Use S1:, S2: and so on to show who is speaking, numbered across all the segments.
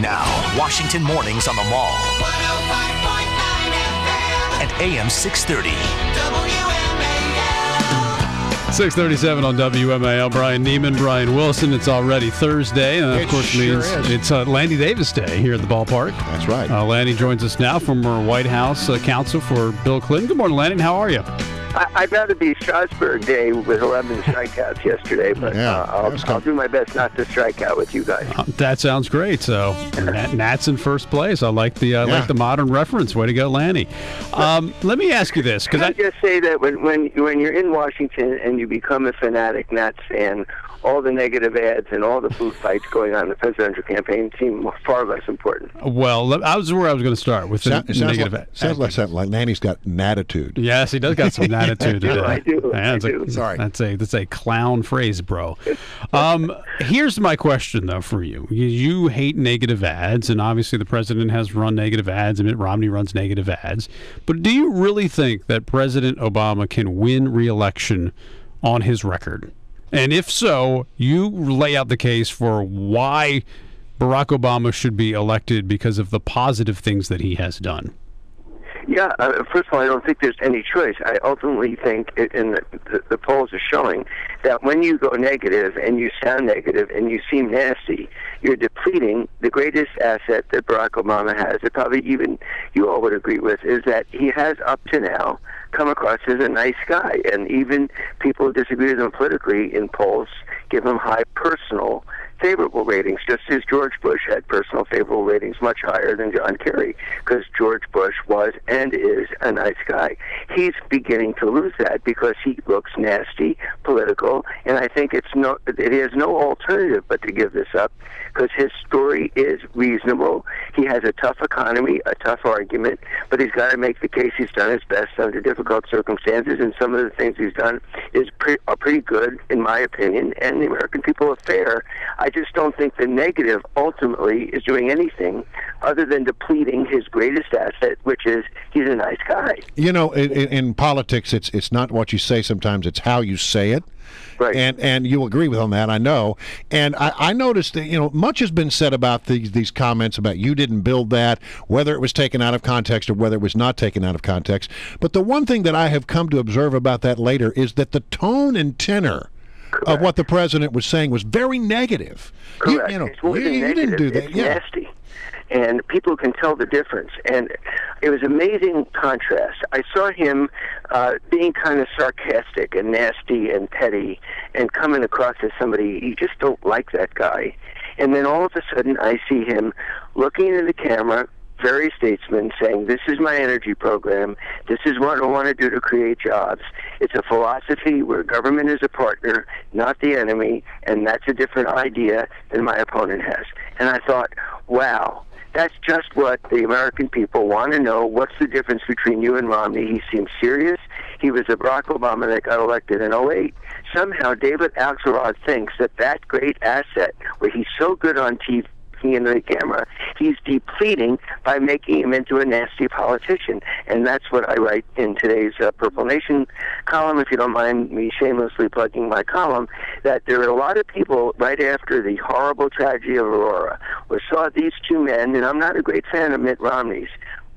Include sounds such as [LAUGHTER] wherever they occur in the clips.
S1: Now, Washington mornings on the mall. And AM 630.
S2: 637 on WMAL. Brian Nehman, Brian Wilson. It's already Thursday, and of
S3: It
S2: course
S3: sure
S2: means
S3: is.
S2: it's uh, Lanny Davis Day here at the ballpark.
S3: That's right.
S2: Uh, Lanny joins us now, former White House uh, counsel for Bill Clinton. Good morning, Lanny. How are you?
S4: I, I'd rather be Strasburg Day with 11 strikeouts yesterday, but
S3: Yeah,
S4: uh, I'll, I'll
S3: kind-
S4: do my best not to strike out with you guys.
S2: Uh, that sounds great. So Nat, Nat's in first place. I like the uh,
S3: Yeah.
S2: like the modern reference. Way to go, Lanny. Um, let me ask you this,
S4: Can
S2: because
S4: I just say that when, when, when you're in Washington and you become a fanatic Nats fan, all the negative ads and all the food fights going on in the presidential campaign seem far less important.
S2: well, let- I was where I was going to start with the
S3: Sound- sounds
S2: negative.
S3: like, sounds like, something like Lanny's got an attitude.
S2: Yes, he does got some attitude [LAUGHS]
S4: do,
S2: today.
S4: I do,
S2: Yeah,
S4: I
S2: that's a-
S4: do.
S3: Sorry.
S2: that's a that's a clown phrase, bro. [LAUGHS] Um, here's my question though for you. you. You hate negative ads, and obviously the president has run negative ads, and Mitt Romney runs negative ads. But do you really think that President Obama can win re-election on his record? And if so, you lay out the case for why Barack Obama should be elected because of the positive things that he has done.
S4: Yeah, uh, first of all, I don't think there's any choice. I ultimately think, and the, the, the polls are showing, that when you go negative and you sound negative and you seem nasty, you're depleting the greatest asset that Barack Obama has, that probably even you all would agree with, is that he has up to now come across as a nice guy. And even people who disagree with him politically in polls give him high personal favorable ratings, just as George Bush had personal favorable ratings much higher than John Kerry, because George Bush was and is a nice guy. He's beginning to lose that because he looks nasty, political, and I think it's no, it has no alternative but to give this up, because his story is reasonable. He has a tough economy, a tough argument, but he's got to make the case he's done his best under difficult circumstances, and some of the things he's done is pre- are pretty good, in my opinion, and the American people are fair. I just don't think the negative ultimately is doing anything other than depleting his greatest asset, which is he's a nice guy.
S3: You know, in, in, in politics, it's it's not what you say. Sometimes it's how you say it.
S4: Right.
S3: And and you agree with on that, I know. And I, I noticed that you know much has been said about these these comments about you didn't build that, whether it was taken out of context or whether it was not taken out of context. But the one thing that I have come to observe about that later is that the tone and tenor of what the president was saying was very negative. You-
S4: Correct.
S3: You, know,
S4: it's
S3: you, you
S4: negative.
S3: didn't do that.
S4: It's
S3: yeah.
S4: nasty. And people can tell the difference. And it was amazing contrast. I saw him uh, being kind of sarcastic and nasty and petty and coming across as somebody, you just don't like that guy. And then all of a sudden, I see him looking into the camera, very statesman, saying, This is my energy program. This is what I want to do to create jobs. It's a philosophy where government is a partner, not the enemy, and that's a different idea than my opponent has. And I thought, wow, that's just what the American people want to know. What's the difference between you and Romney? He seems serious. He was a Barack Obama that got elected in 08. Somehow David Axelrod thinks that that great asset, where he's so good on TV, into the camera, he's depleting by making him into a nasty politician. And that's what I write in today's uh, Purple Nation column, if you don't mind me shamelessly plugging my column, that there are a lot of people right after the horrible tragedy of Aurora who saw these two men, and I'm not a great fan of Mitt Romney's,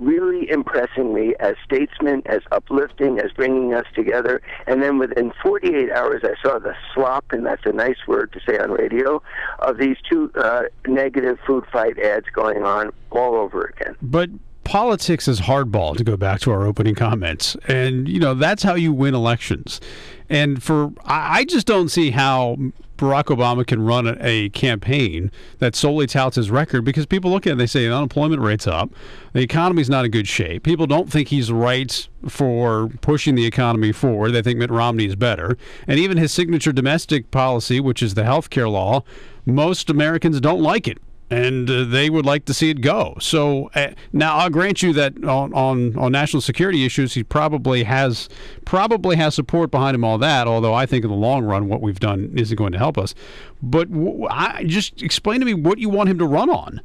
S4: really impressing me as statesmen, as uplifting, as bringing us together. And then within 48 hours, I saw the slop, and that's a nice word to say on radio, of these two uh, negative food fight ads going on all over again.
S2: But politics is hardball to go back to our opening comments and you know that's how you win elections and for i I just don't see how barack obama can run a, campaign that solely touts his record because people look at it and they say the unemployment rate's up the economy's not in good shape. People don't think he's right for pushing the economy forward. They think mitt romney is better. And even his signature domestic policy which is the health care law most americans don't like it and uh, they would like to see it go. So uh, now I'll grant you that on, on on national security issues, he probably has probably has support behind him. All that, although I think in the long run, what we've done isn't going to help us. But w- I, just explain to me what you want him to run on.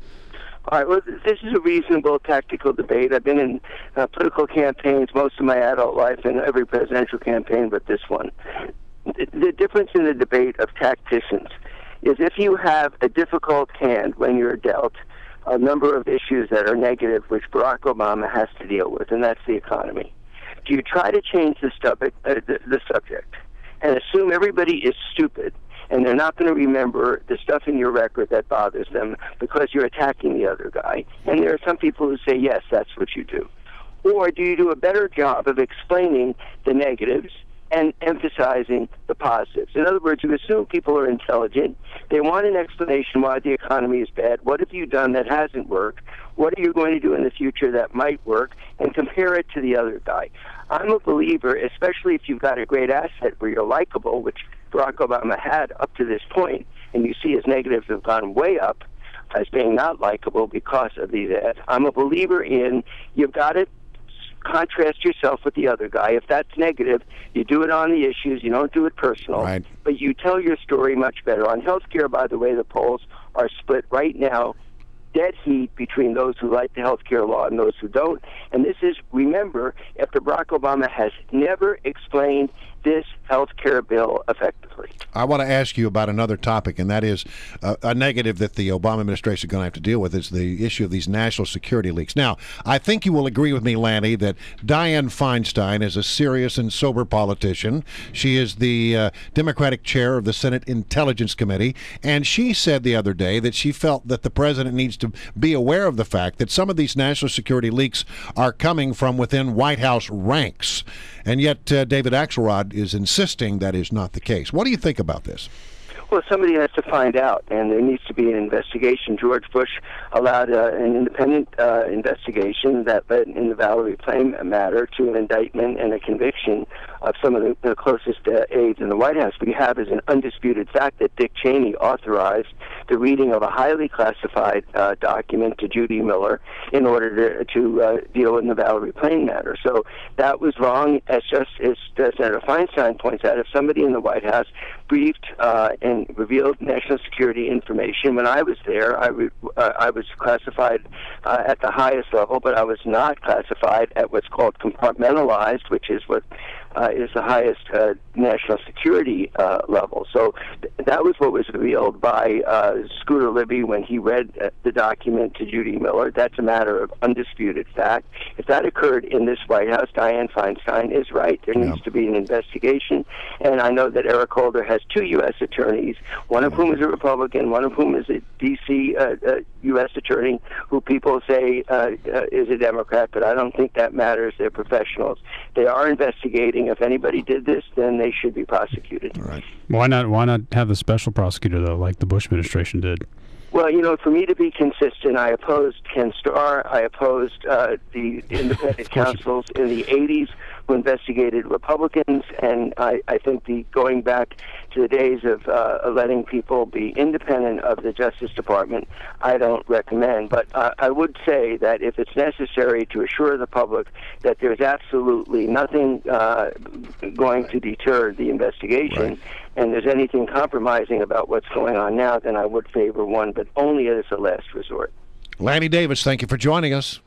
S4: All right, well, this is a reasonable tactical debate. I've been in uh, political campaigns most of my adult life, and every presidential campaign but this one. The, the difference in the debate of tacticians is if you have a difficult hand when you're dealt, a number of issues that are negative, which Barack Obama has to deal with, and that's the economy. Do you try to change the, stub- uh, the, the subject and assume everybody is stupid and they're not going to remember the stuff in your record that bothers them because you're attacking the other guy? And there are some people who say, yes, that's what you do. Or do you do a better job of explaining the negatives and emphasizing the positives. In other words, you assume people are intelligent. They want an explanation why the economy is bad. What have you done that hasn't worked? What are you going to do in the future that might work? And compare it to the other guy. I'm a believer, especially if you've got a great asset where you're likable, which Barack Obama had up to this point, and you see his negatives have gone way up as being not likable because of these ads. I'm a believer in you've got to contrast yourself with the other guy. If that's negative, you do it on the issues. You don't do it personal.
S3: Right.
S4: But you tell your story much better. On health care, by the way, the polls are split right now dead heat between those who like the health care law and those who don't. And this is, remember, after Barack Obama has never explained this health care bill effectively.
S3: I want to ask you about another topic, and that is uh, a negative that the Obama administration is going to have to deal with is the issue of these national security leaks. Now, I think you will agree with me, Lanny, that Dianne Feinstein is a serious and sober politician. She is the uh, Democratic chair of the Senate Intelligence Committee, and she said the other day that she felt that the president needs to be aware of the fact that some of these national security leaks are coming from within White House ranks. And yet, uh, David Axelrod is insisting that is not the case. What do you think this?
S4: Well, somebody has to find out, and there needs to be an investigation. George Bush allowed uh, an independent uh, investigation that led in the Valerie Plame matter to an indictment and a conviction of some of the, the closest uh, aides in the White House. We have is an undisputed fact that Dick Cheney authorized the reading of a highly classified uh, document to Judy Miller in order to, to uh, deal in the Valerie Plame matter. So that was wrong, as just as Senator Feinstein points out. If somebody in the White House briefed uh, and revealed national security information. When I was there, I, re- uh, I was classified uh, at the highest level, but I was not classified at what's called compartmentalized, which is what uh, is the highest uh, national security uh, level. So th- that was what was revealed by uh, Scooter Libby when he read uh, the document to Judy Miller. That's a matter of undisputed fact. If that occurred in this White House, Dianne Feinstein is right. There needs to be an investigation. And I know that Eric Holder has two U.S. attorneys, one of whom is a Republican, one of whom is a D.C. Uh, uh, U.S. attorney, who people say uh, uh, is a Democrat, but I don't think that matters. They're professionals. They are investigating. If anybody did this, then they should be prosecuted.
S3: All right.
S2: Why not? Why not have the special prosecutor though, like the Bush administration did?
S4: Well, you know, for me to be consistent, I opposed Ken Starr. I opposed uh, the [LAUGHS] independent counsels in the 80s who investigated Republicans, and I, I think the going back to the days of uh, letting people be independent of the Justice Department, I don't recommend. But uh, I would say that if it's necessary to assure the public that there's absolutely nothing uh, going to deter the investigation,
S3: Right.
S4: and there's anything compromising about what's going on now, then I would favor one, but only as a last resort.
S3: Lanny Davis, thank you for joining us.